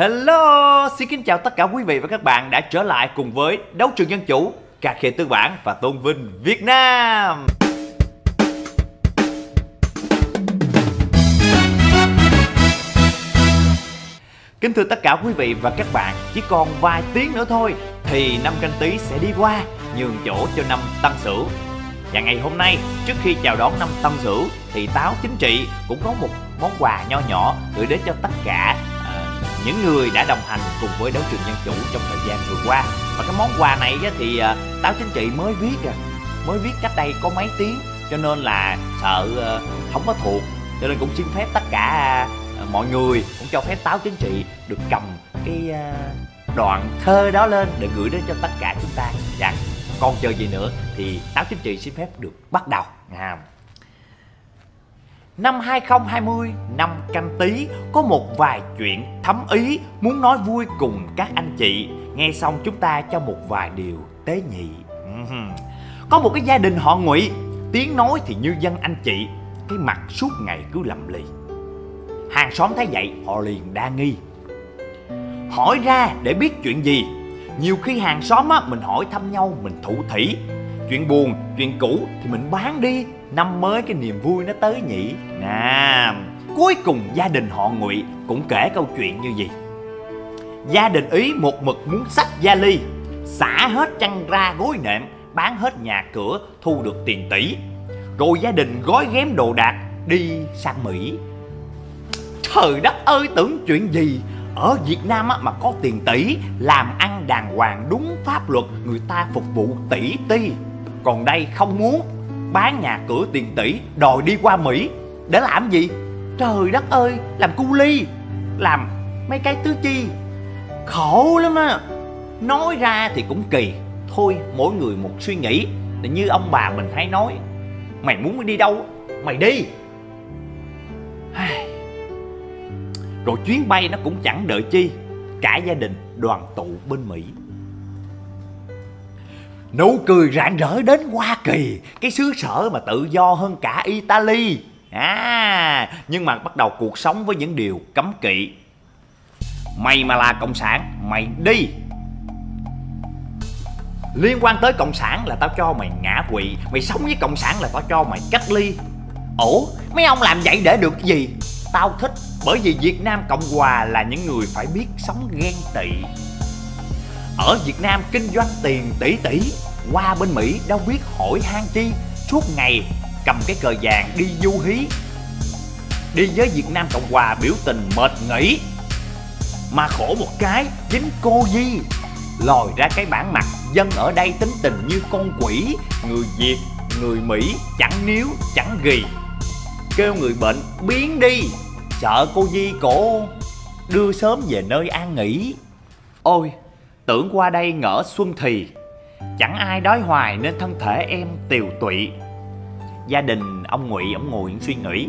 Hello, xin kính chào tất cả quý vị và các bạn đã trở lại cùng với Đấu trường Dân Chủ, cà Khệ tư bản và tôn vinh Việt Nam. Kính thưa tất cả quý vị và các bạn, chỉ còn vài tiếng nữa thôi thì năm canh tí sẽ đi qua, nhường chỗ cho năm Tân Sửu. Và ngày hôm nay, trước khi chào đón năm Tân Sửu thì Táo Chính Trị cũng có một món quà nho nhỏ gửi đến cho tất cả những người đã đồng hành cùng với đấu trường dân chủ trong thời gian vừa qua. Và cái món quà này thì à, Táo Chính Trị mới viết rồi mới viết cách đây có mấy tiếng cho nên là sợ à, không có thuộc cho nên cũng xin phép tất cả mọi người cũng cho phép Táo Chính Trị được cầm cái đoạn thơ đó lên để gửi đến cho tất cả chúng ta. Dạ, còn chờ gì nữa thì Táo Chính Trị xin phép được bắt đầu. À. Năm 2020, năm canh tí, có một vài chuyện thấm ý muốn nói vui cùng các anh chị. Nghe xong chúng ta cho một vài điều tế nhị. Có một cái gia đình họ ngụy, tiếng nói thì như dân anh chị, cái mặt suốt ngày cứ lầm lì. Hàng xóm thấy vậy họ liền đa nghi. Hỏi ra để biết chuyện gì. Nhiều khi hàng xóm á, mình hỏi thăm nhau mình thủ thỉ. Chuyện buồn, chuyện cũ thì mình bán đi. Năm mới cái niềm vui nó tới nhỉ. Nè cuối cùng gia đình họ ngụy cũng kể câu chuyện như gì? Gia đình ý một mực muốn sách gia ly xả hết chăn ra gối nệm bán hết nhà cửa thu được tiền tỷ. Rồi gia đình gói ghém đồ đạc đi sang mỹ. Trời đất ơi tưởng chuyện gì? Ở Việt Nam á, mà có tiền tỷ làm ăn đàng hoàng đúng pháp luật người ta phục vụ tỷ ti còn đây không muốn bán nhà cửa tiền tỷ đòi đi qua Mỹ để làm gì? Trời đất ơi, làm cu ly, làm mấy cái tứ chi. Khổ lắm á. Nói ra thì cũng kỳ. Thôi, mỗi người một suy nghĩ. Để như ông bà mình hay nói, mày muốn đi đâu, mày đi. Rồi chuyến bay nó cũng chẳng đợi chi. Cả gia đình đoàn tụ bên Mỹ. Nụ cười rạng rỡ đến Hoa Kỳ. Cái xứ sở mà tự do hơn cả Italy. À Nhưng mà bắt đầu cuộc sống với những điều cấm kỵ. Mày mà là cộng sản, Mày đi. Liên quan tới cộng sản là tao cho mày ngã quỵ. Mày sống với cộng sản là tao cho mày cách ly. Ủa, mấy ông làm vậy để được gì? Tao thích, Bởi vì Việt Nam Cộng Hòa là những người phải biết sống ghen tị ở Việt Nam kinh doanh tiền tỷ tỷ Qua bên Mỹ đâu biết hỏi han chi Suốt ngày cầm cái cờ vàng đi du hí. Đi với Việt Nam Cộng Hòa biểu tình mệt nghỉ. Mà khổ một cái Chính cô Di Lòi ra cái bản mặt Dân ở đây tính tình như con quỷ Người Việt, người Mỹ Chẳng níu, chẳng ghi. Kêu người bệnh biến đi Sợ cô Di cổ Đưa sớm về nơi an nghỉ. Ôi Tưởng qua đây ngỡ xuân thì, Chẳng ai đói hoài nên thân thể em tiều tụy. Gia đình ông Ngụy, ông ngồi suy nghĩ.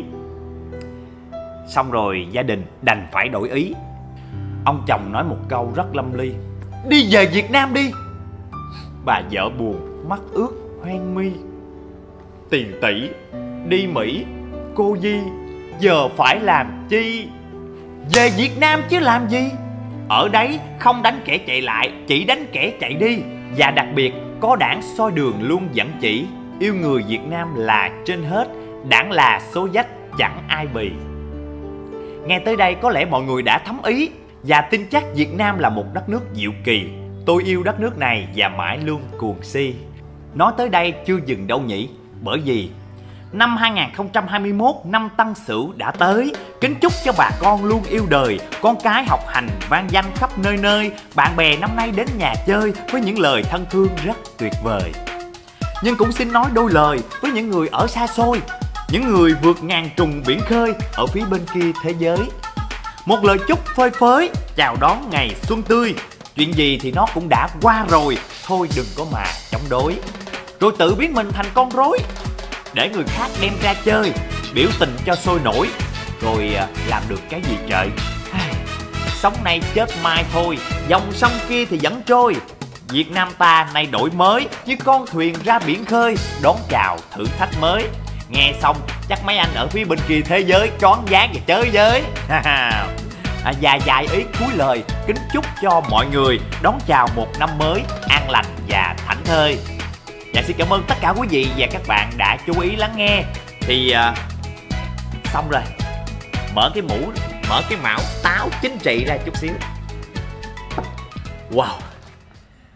Xong rồi gia đình đành phải đổi ý. Ông chồng nói một câu rất lâm ly. Đi về Việt Nam đi. Bà vợ buồn, mắt ướt, hoen mi. Tiền tỷ, Đi Mỹ, Cô Di, Giờ phải làm chi? Về Việt Nam chứ làm gì? Ở đấy không đánh kẻ chạy lại, chỉ đánh kẻ chạy đi. Và đặc biệt có đảng soi đường luôn dẫn chỉ, yêu người Việt Nam là trên hết, đảng là số dách chẳng ai bì. Nghe tới đây có lẽ mọi người đã thấm ý và tin chắc Việt Nam là một đất nước diệu kỳ. Tôi yêu đất nước này và mãi luôn cuồng si. Nói tới đây chưa dừng đâu nhỉ, bởi vì Năm 2021, năm Tân Sửu đã tới. Kính chúc cho bà con luôn yêu đời Con cái học hành vang danh khắp nơi nơi. Bạn bè năm nay đến nhà chơi Với những lời thân thương rất tuyệt vời. Nhưng cũng xin nói đôi lời Với những người ở xa xôi Những người vượt ngàn trùng biển khơi Ở phía bên kia thế giới. Một lời chúc phơi phới Chào đón ngày xuân tươi. Chuyện gì thì nó cũng đã qua rồi Thôi đừng có mà chống đối. Rồi tự biến mình thành con rối để người khác đem ra chơi biểu tình cho sôi nổi rồi à, làm được cái gì trời? Sống nay chết mai thôi dòng sông kia thì vẫn trôi. Việt Nam ta nay đổi mới như con thuyền ra biển khơi đón chào thử thách mới. Nghe xong chắc mấy anh ở phía bên kia thế giới choáng váng và chới giới. À, dài dài ý cuối lời kính chúc cho mọi người đón chào một năm mới an lành và thảnh thơi dạ xin cảm ơn tất cả quý vị và các bạn đã chú ý lắng nghe. Thì à, xong rồi. Mở cái mũ mở cái mão táo chính trị ra chút xíu. Wow.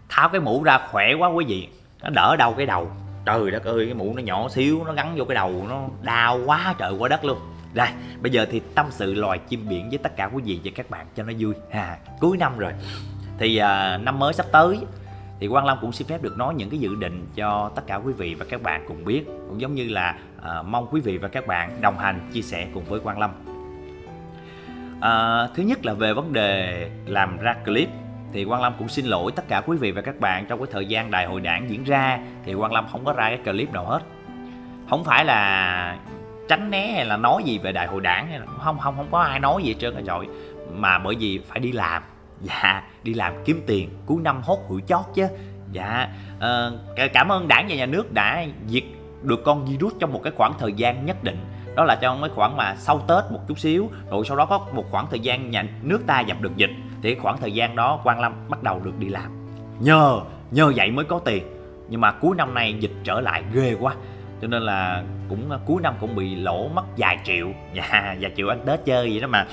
Tháo cái mũ ra khỏe quá quý vị. Nó đỡ đau cái đầu. Trời đất ơi cái mũ nó nhỏ xíu nó gắn vô cái đầu nó đau quá trời quá đất luôn. Rồi bây giờ thì tâm sự loài chim biển với tất cả quý vị và các bạn cho nó vui. À, cuối năm rồi. Thì à, năm mới sắp tới thì Quang long cũng xin phép được nói những cái dự định cho tất cả quý vị và các bạn cùng biết cũng giống như là à, mong quý vị và các bạn đồng hành chia sẻ cùng với Quang long. À, thứ nhất là về vấn đề làm ra clip. Thì Quang Lâm cũng xin lỗi tất cả quý vị và các bạn trong cái thời gian đại hội đảng diễn ra thì Quang Lâm không có ra cái clip nào hết. Không phải là tránh né hay là nói gì về đại hội đảng hay là không không không có ai nói gì hết trơn á trời. Mà bởi vì phải đi làm dạ đi làm kiếm tiền cuối năm hốt hủi chót chứ. Dạ uh, cảm ơn đảng và nhà nước đã diệt được con virus trong một cái khoảng thời gian nhất định. Đó là trong cái khoảng mà sau tết một chút xíu rồi sau đó có một khoảng thời gian nhà nước ta dập được dịch thì khoảng thời gian đó quang lâm bắt đầu được đi làm. Nhờ nhờ vậy mới có tiền. Nhưng mà cuối năm nay dịch trở lại ghê quá cho nên là cũng ờ, cuối năm cũng bị lỗ mất vài triệu. Dạ vài triệu ăn tết chơi vậy đó mà.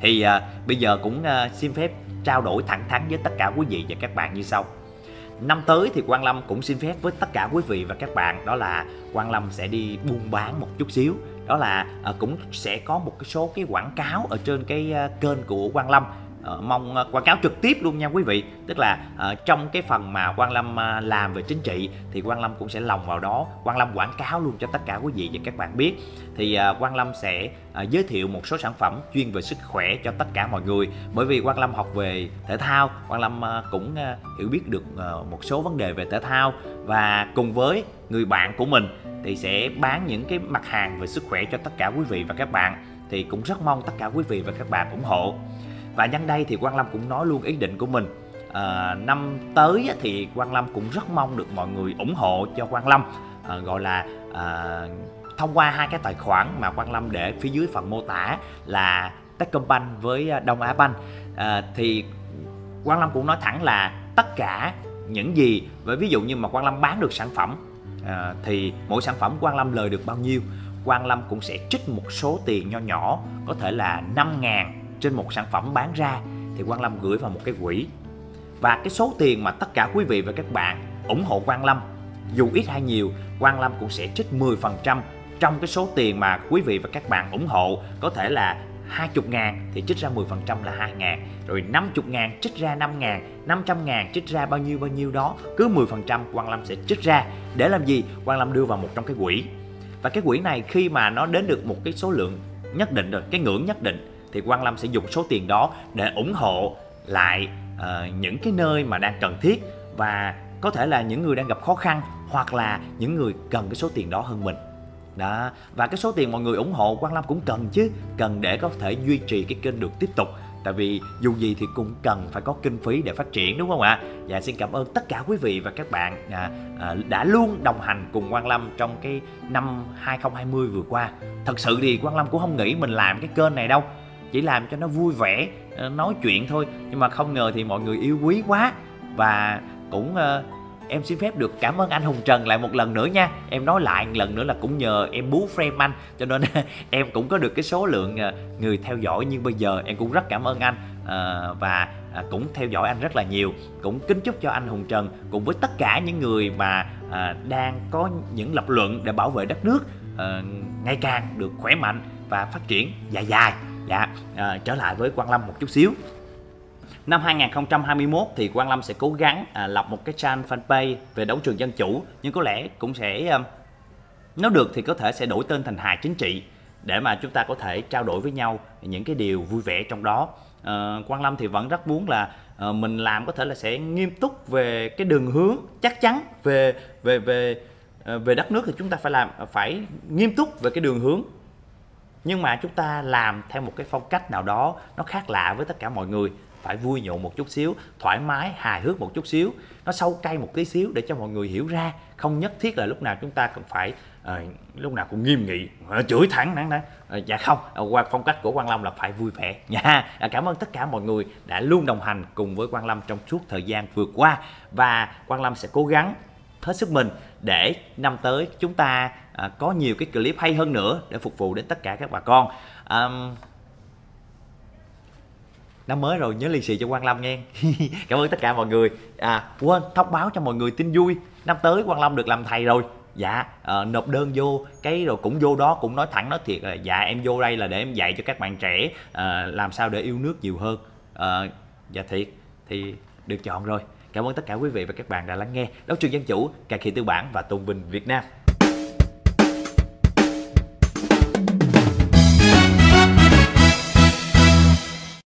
Thì à, bây giờ cũng à, xin phép trao đổi thẳng thắn với tất cả quý vị và các bạn như sau. Năm tới thì Quang Lâm cũng xin phép với tất cả quý vị và các bạn, đó là Quang Lâm sẽ đi buôn bán một chút xíu. Đó là à, cũng sẽ có một cái số cái quảng cáo ở trên cái à, kênh của Quang Lâm uh, mong uh, quảng cáo trực tiếp luôn nha quý vị. Tức là uh, trong cái phần mà Quang Lâm uh, làm về chính trị thì Quang Lâm cũng sẽ lòng vào đó. Quang Lâm quảng cáo luôn cho tất cả quý vị và các bạn biết. Thì uh, Quang Lâm sẽ uh, giới thiệu một số sản phẩm chuyên về sức khỏe cho tất cả mọi người. Bởi vì Quang Lâm học về thể thao Quang Lâm uh, cũng uh, hiểu biết được uh, một số vấn đề về thể thao. Và cùng với người bạn của mình thì sẽ bán những cái mặt hàng về sức khỏe cho tất cả quý vị và các bạn. Thì cũng rất mong tất cả quý vị và các bạn ủng hộ và nhân đây thì Quang Lâm cũng nói luôn ý định của mình. À, năm tới thì Quang Lâm cũng rất mong được mọi người ủng hộ cho Quang Lâm. À, gọi là à, thông qua hai cái tài khoản mà Quang Lâm để phía dưới phần mô tả là Techcombank với à, Đông Á Bank à, thì Quang Lâm cũng nói thẳng là tất cả những gì với ví dụ như mà Quang Lâm bán được sản phẩm à, thì mỗi sản phẩm Quang Lâm lời được bao nhiêu Quang Lâm cũng sẽ trích một số tiền nho nhỏ có thể là 5 ngàn trên một sản phẩm bán ra thì Quang Lâm gửi vào một cái quỹ. Và cái số tiền mà tất cả quý vị và các bạn ủng hộ Quang Lâm, dù ít hay nhiều, Quang Lâm cũng sẽ trích 10% trong cái số tiền mà quý vị và các bạn ủng hộ. Có thể là 20 ngàn thì trích ra 10% là 2 ngàn. Rồi 50 ngàn trích ra 5 ngàn 500 ngàn trích ra bao nhiêu bao nhiêu đó, Cứ 10% Quang Lâm sẽ trích ra. Để làm gì? Quang Lâm đưa vào một trong cái quỹ. Và cái quỹ này khi mà nó đến được một cái số lượng nhất định rồi, Cái ngưỡng nhất định thì Quang Lâm sẽ dùng số tiền đó để ủng hộ lại uh, những cái nơi mà đang cần thiết và có thể là những người đang gặp khó khăn hoặc là những người cần cái số tiền đó hơn mình. Đó và cái số tiền mọi người ủng hộ Quang Lâm cũng cần chứ cần để có thể duy trì cái kênh được tiếp tục. Tại vì dù gì thì cũng cần phải có kinh phí để phát triển đúng không ạ? Và xin cảm ơn tất cả quý vị và các bạn à, à, đã luôn đồng hành cùng Quang Lâm trong cái năm 2020 vừa qua. Thật sự thì Quang Lâm cũng không nghĩ mình làm cái kênh này đâu chỉ làm cho nó vui vẻ ờ, nói chuyện thôi. Nhưng mà không ngờ thì mọi người yêu quý quá. Và cũng uh, em xin phép được cảm ơn anh Hùng Trần lại một lần nữa nha. Em nói lại một lần nữa là cũng nhờ em bú frame anh cho nên em cũng có được cái số lượng ờ, người theo dõi. Nhưng bây giờ em cũng rất cảm ơn anh uh, và à, cũng theo dõi anh rất là nhiều. Cũng kính chúc cho anh Hùng Trần cùng với tất cả những người mà uh, đang có những lập luận để bảo vệ đất nước uh, ngày càng được khỏe mạnh và phát triển dài dài. Dạ, à, trở lại với Quang Lâm một chút xíu. Năm 2021 thì Quang Lâm sẽ cố gắng à, lập một cái trang fanpage về đấu trường dân chủ nhưng có lẽ cũng sẽ à, nếu được thì có thể sẽ đổi tên thành hài chính trị để mà chúng ta có thể trao đổi với nhau những cái điều vui vẻ trong đó. À, Quang Lâm thì vẫn rất muốn là à, mình làm có thể là sẽ nghiêm túc về cái đường hướng chắc chắn về về về à, về đất nước thì chúng ta phải làm phải nghiêm túc về cái đường hướng nhưng mà chúng ta làm theo một cái phong cách nào đó nó khác lạ với tất cả mọi người. Phải vui nhộn một chút xíu thoải mái hài hước một chút xíu. Nó sâu cay một tí xíu để cho mọi người hiểu ra. Không nhất thiết là lúc nào chúng ta cần phải à, lúc nào cũng nghiêm nghị ờ, chửi thẳng nắng đó à, dạ không ờ, qua phong cách của quang lâm là phải vui vẻ. Nha à, cảm ơn tất cả mọi người đã luôn đồng hành cùng với quang lâm trong suốt thời gian vừa qua. Và quang lâm sẽ cố gắng hết sức mình để năm tới chúng ta à, có nhiều cái clip hay hơn nữa để phục vụ đến tất cả các bà con. À, năm mới rồi nhớ lì xì cho Quang Lâm nghe. Cảm ơn tất cả mọi người. À quên thông báo cho mọi người tin vui. Năm tới Quang Lâm được làm thầy rồi. Dạ à, nộp đơn vô cái rồi cũng vô đó cũng nói thẳng nói thiệt là dạ em vô đây là để em dạy cho các bạn trẻ à, làm sao để yêu nước nhiều hơn. À, dạ thiệt thì được chọn rồi cảm ơn tất cả quý vị và các bạn đã lắng nghe. Đấu trường dân chủ cải thiện tư bản và tôn vinh việt nam.